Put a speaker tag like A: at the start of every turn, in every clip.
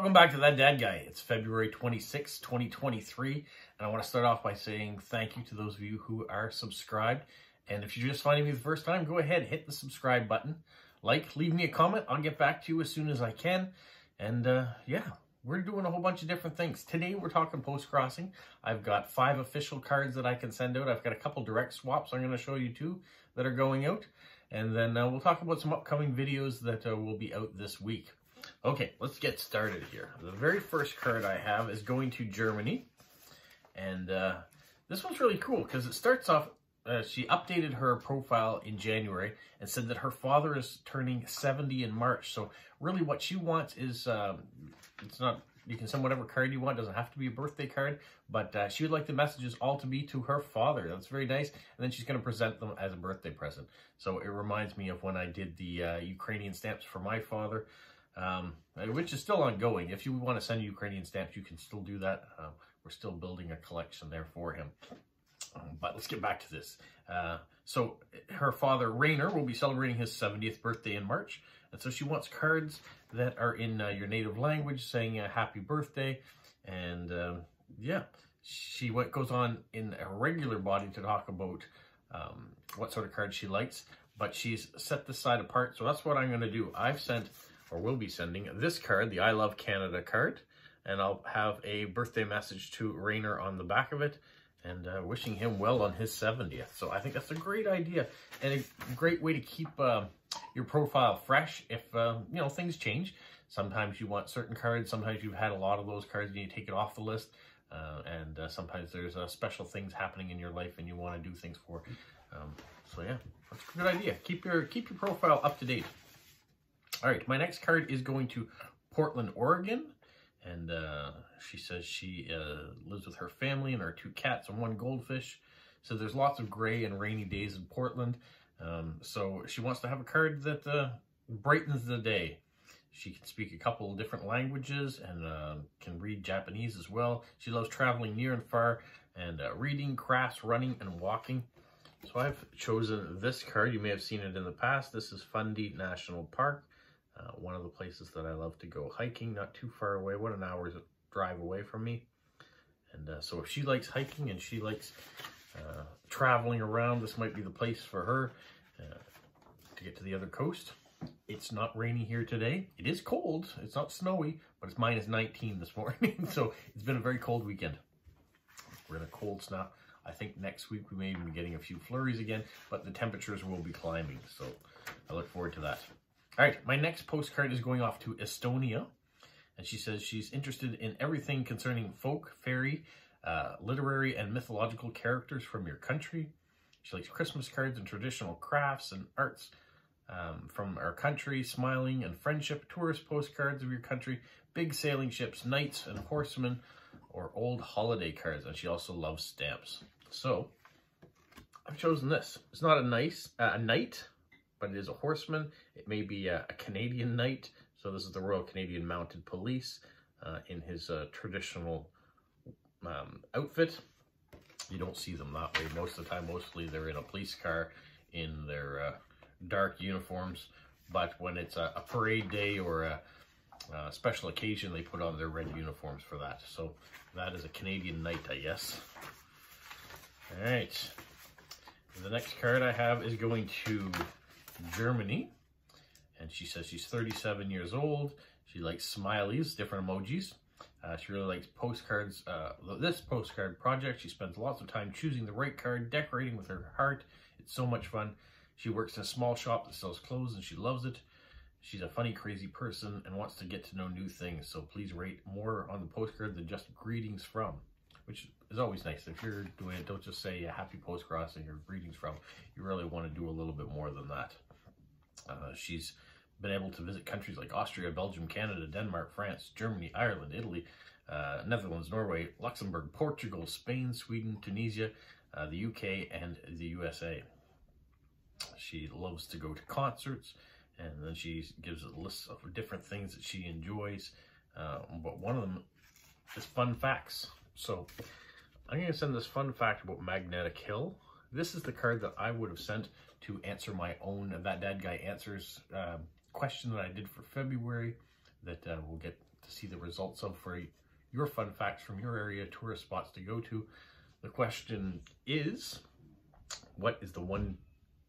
A: Welcome back to That Dad Guy. It's February 26, 2023, and I want to start off by saying thank you to those of you who are subscribed. And if you're just finding me the first time, go ahead, hit the subscribe button. Like, leave me a comment. I'll get back to you as soon as I can. And uh, yeah, we're doing a whole bunch of different things. Today, we're talking post-crossing. I've got five official cards that I can send out. I've got a couple direct swaps I'm going to show you too that are going out. And then uh, we'll talk about some upcoming videos that uh, will be out this week. Okay, let's get started here. The very first card I have is going to Germany. And uh, this one's really cool because it starts off, uh, she updated her profile in January and said that her father is turning 70 in March. So really what she wants is, um, it's not, you can send whatever card you want. It doesn't have to be a birthday card. But uh, she would like the messages all to be to her father. That's very nice. And then she's going to present them as a birthday present. So it reminds me of when I did the uh, Ukrainian stamps for my father um, which is still ongoing. If you want to send Ukrainian stamps, you can still do that. Uh, we're still building a collection there for him. Um, but let's get back to this. Uh, so her father, Rainer, will be celebrating his 70th birthday in March. And so she wants cards that are in uh, your native language saying a happy birthday. And um, yeah, she went, goes on in a regular body to talk about um, what sort of cards she likes. But she's set this side apart. So that's what I'm going to do. I've sent or will be sending this card, the I Love Canada card, and I'll have a birthday message to Rainer on the back of it and uh, wishing him well on his 70th. So I think that's a great idea and a great way to keep uh, your profile fresh if, uh, you know, things change. Sometimes you want certain cards, sometimes you've had a lot of those cards and you take it off the list. Uh, and uh, sometimes there's uh, special things happening in your life and you want to do things for. Um, so yeah, that's a good idea. Keep your keep your profile up to date. All right, my next card is going to Portland, Oregon. And uh, she says she uh, lives with her family and her two cats and one goldfish. So there's lots of gray and rainy days in Portland. Um, so she wants to have a card that uh, brightens the day. She can speak a couple different languages and uh, can read Japanese as well. She loves traveling near and far and uh, reading, crafts, running, and walking. So I've chosen this card. You may have seen it in the past. This is Fundy National Park. Uh, one of the places that I love to go hiking, not too far away, what an hour's drive away from me. And uh, so if she likes hiking and she likes uh, traveling around, this might be the place for her uh, to get to the other coast. It's not rainy here today. It is cold. It's not snowy, but it's minus 19 this morning. so it's been a very cold weekend. We're in a cold snap. I think next week we may be getting a few flurries again, but the temperatures will be climbing. So I look forward to that. All right, my next postcard is going off to Estonia. And she says she's interested in everything concerning folk, fairy, uh, literary, and mythological characters from your country. She likes Christmas cards and traditional crafts and arts um, from our country, smiling and friendship, tourist postcards of your country, big sailing ships, knights and horsemen, or old holiday cards. And she also loves stamps. So I've chosen this. It's not a nice uh, a knight, but it is a horseman. It may be a, a Canadian knight. So this is the Royal Canadian Mounted Police uh, in his uh, traditional um, outfit. You don't see them that way most of the time. Mostly they're in a police car in their uh, dark uniforms. But when it's a, a parade day or a, a, special occasion, they put on their red uniforms for that. So that is a Canadian knight, I guess. All right. The next card I have is going to Germany. And she says she's 37 years old. She likes smileys, different emojis. Uh, she really likes postcards. Uh, this postcard project, she spends lots of time choosing the right card, decorating with her heart. It's so much fun. She works in a small shop that sells clothes and she loves it. She's a funny, crazy person and wants to get to know new things. So please rate more on the postcard than just greetings from, which is always nice. If you're doing it, don't just say a happy crossing or greetings from. You really want to do a little bit more than that. Uh, she's been able to visit countries like Austria, Belgium, Canada, Denmark, France, Germany, Ireland, Italy, uh, Netherlands, Norway, Luxembourg, Portugal, Spain, Sweden, Tunisia, uh, the UK, and the USA. She loves to go to concerts, and then she gives a list of different things that she enjoys. Uh, but one of them is fun facts. So I'm going to send this fun fact about Magnetic Hill. This is the card that I would have sent to answer my own That Dad Guy Answers uh, question that I did for February that uh, will get to see the results of for your fun facts from your area, tourist spots to go to. The question is, what is the one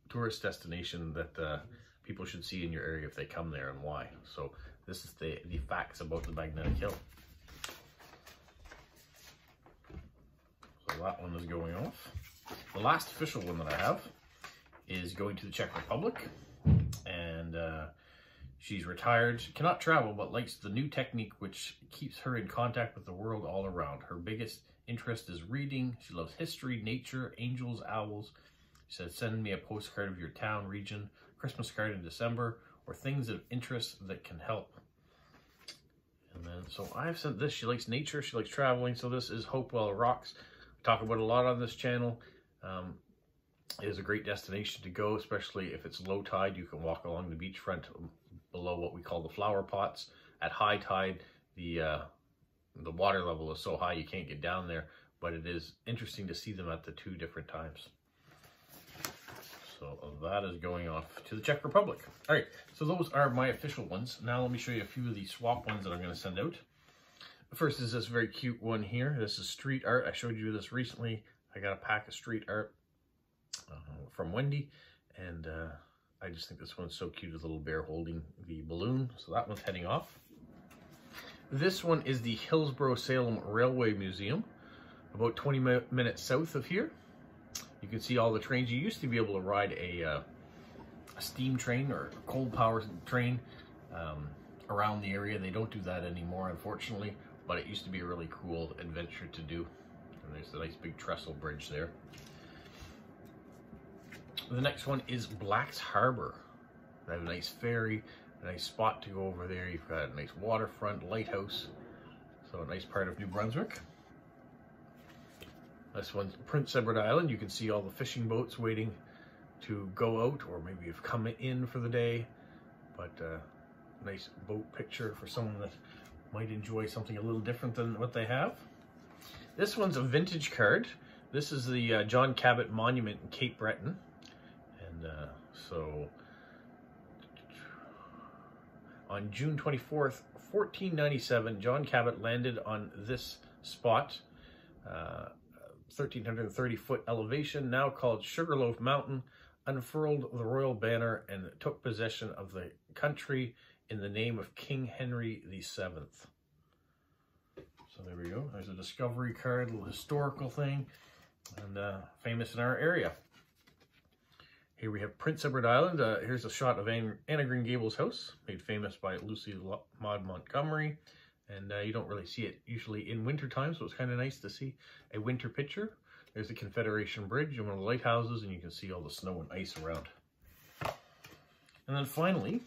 A: tourist destination that uh, people should see in your area if they come there and why? So this is the, the facts about the Magnetic Hill. So that one is going off. The last official one that I have is going to the Czech Republic. And uh, she's retired. She cannot travel, but likes the new technique which keeps her in contact with the world all around. Her biggest interest is reading. She loves history, nature, angels, owls. She said, send me a postcard of your town, region, Christmas card in December, or things of interest that can help. And then, so I've sent this. She likes nature. She likes traveling. So this is Hopewell Rocks. I talk about a lot on this channel. Um, is a great destination to go, especially if it's low tide. You can walk along the beachfront below what we call the flower pots. At high tide, the uh, the water level is so high you can't get down there, but it is interesting to see them at the two different times. So that is going off to the Czech Republic. All right, so those are my official ones. Now let me show you a few of the swap ones that I'm going to send out. First is this very cute one here. This is street art. I showed you this recently. I got a pack of street art uh, from Wendy, and uh, I just think this one's so cute, a little bear holding the balloon. So that one's heading off. This one is the Hillsborough Salem Railway Museum, about 20 minutes south of here. You can see all the trains. You used to be able to ride a, uh, a steam train or coal power train um, around the area. They don't do that anymore, unfortunately, but it used to be a really cool adventure to do. And there's a nice big trestle bridge there. The next one is Black's Harbor. They have a nice ferry, a nice spot to go over there. You've got a nice waterfront, lighthouse. So a nice part of New Brunswick. This one's Prince Edward Island. You can see all the fishing boats waiting to go out or maybe you've come in for the day. But uh, nice boat picture for someone that might enjoy something a little different than what they have. This one's a vintage card. This is the uh, John Cabot Monument in Cape Breton. Uh, so on June 24th, 1497, John Cabot landed on this spot, uh, 1,330 foot elevation, now called Sugarloaf Mountain, unfurled the royal banner and took possession of the country in the name of King Henry VII. So there we go. There's a discovery card, a little historical thing, and uh, famous in our area. Here we have Prince Edward Island. Uh, here's a shot of Anne, Anna Green Gables' house, made famous by Lucy Maud Montgomery. And uh, you don't really see it usually in winter time, so it's kind of nice to see a winter picture. There's the Confederation Bridge and one of the lighthouses, and you can see all the snow and ice around. And then finally,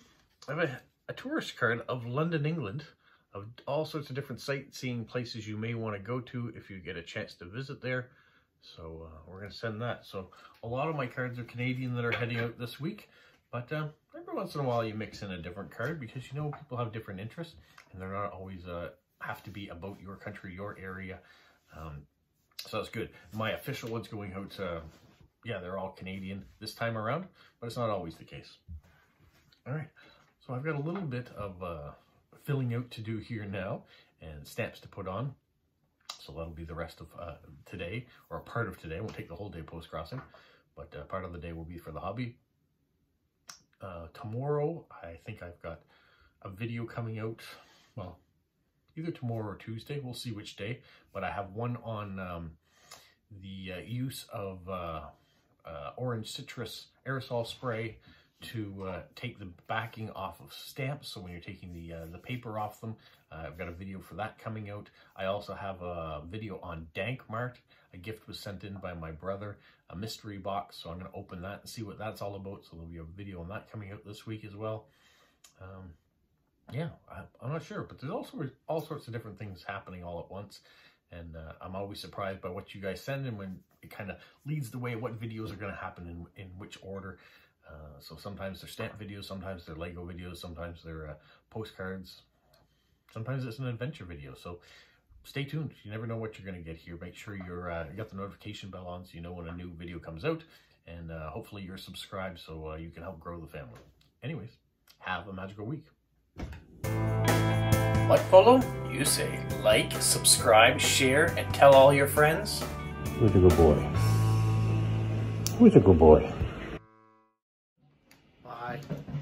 A: I have a, a tourist card of London, England, of all sorts of different sightseeing places you may want to go to if you get a chance to visit there. So uh, we're going to send that. So a lot of my cards are Canadian that are heading out this week. But uh, every once in a while you mix in a different card because you know people have different interests and they're not always uh, have to be about your country, your area. Um, so that's good. My official ones going out, uh, yeah, they're all Canadian this time around, but it's not always the case. All right, so I've got a little bit of uh, filling out to do here now and stamps to put on. So that'll be the rest of uh, today, or a part of today. Won't take the whole day post-crossing, but uh, part of the day will be for the hobby. Uh, tomorrow, I think I've got a video coming out, well, either tomorrow or Tuesday. We'll see which day, but I have one on um, the uh, use of uh, uh, orange citrus aerosol spray to uh, take the backing off of stamps. So when you're taking the uh, the paper off them, uh, I've got a video for that coming out. I also have a video on Dankmart. A gift was sent in by my brother, a mystery box. So I'm going to open that and see what that's all about. So there'll be a video on that coming out this week as well. Um, yeah, I, am not sure, but there's also all sorts of different things happening all at once. And uh, I'm always surprised by what you guys send and when it kind of leads the way what videos are going to happen in, in which order. Uh, so sometimes they're stamp videos, sometimes they're Lego videos, sometimes they're uh, postcards, sometimes it's an adventure video. So stay tuned. You never know what you're going to get here. Make sure you're uh, you got the notification bell on so you know when a new video comes out. And uh, hopefully you're subscribed so uh, you can help grow the family. Anyways, have a magical week. What, follow? You say like, subscribe, share, and tell all your friends?
B: Who's a good boy? Who's a good boy? Bye.